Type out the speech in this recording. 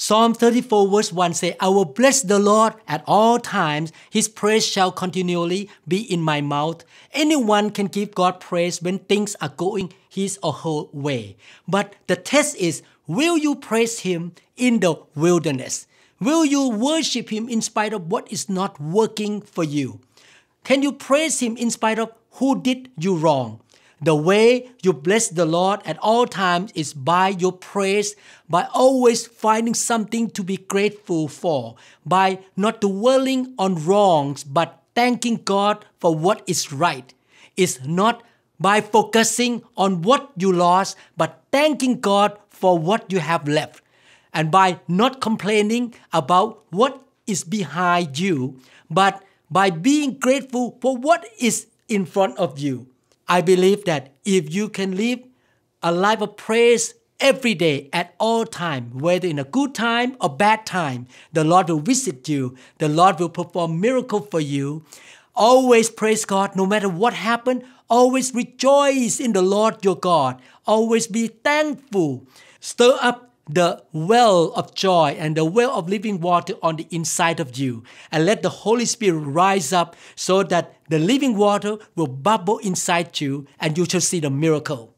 Psalm 34 verse 1 says, I will bless the Lord at all times. His praise shall continually be in my mouth. Anyone can give God praise when things are going his or her way. But the test is, will you praise Him in the wilderness? Will you worship Him in spite of what is not working for you? Can you praise Him in spite of who did you wrong? The way you bless the Lord at all times is by your praise, by always finding something to be grateful for, by not dwelling on wrongs, but thanking God for what is right. It's not by focusing on what you lost, but thanking God for what you have left. And by not complaining about what is behind you, but by being grateful for what is in front of you. I believe that if you can live a life of praise every day at all time, whether in a good time or bad time, the Lord will visit you. The Lord will perform miracle for you. Always praise God no matter what happened. Always rejoice in the Lord your God. Always be thankful. Stir up the well of joy and the well of living water on the inside of you. And let the Holy Spirit rise up so that the living water will bubble inside you and you shall see the miracle.